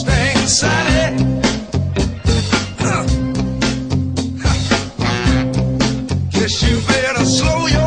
Mustang Sally. Guess you better slow your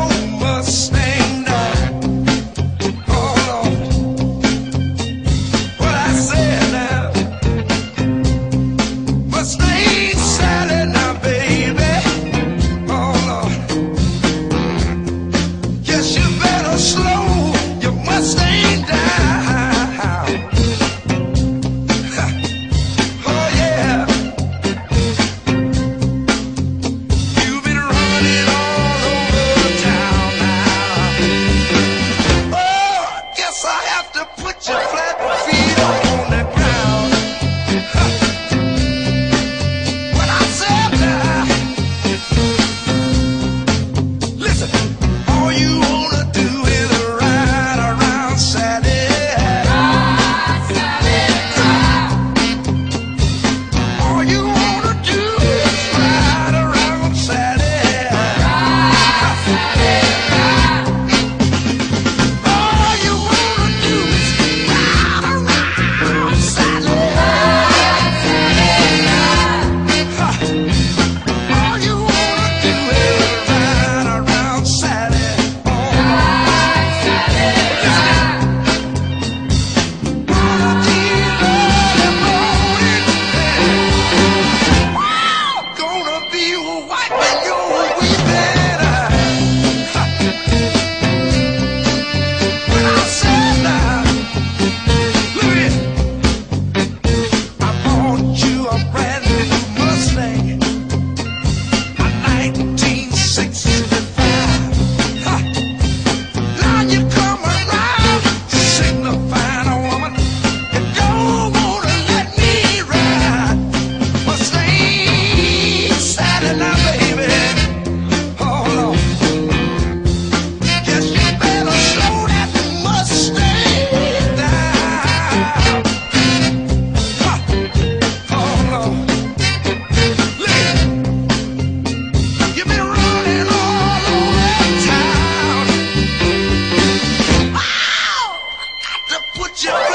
Put your